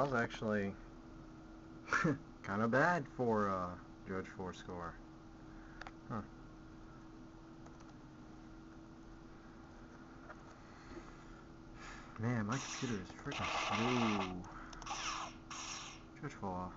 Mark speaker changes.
Speaker 1: that was actually kind of bad for uh, Judge Fourscore. Huh. Man, my computer is freaking slow. Judge Four.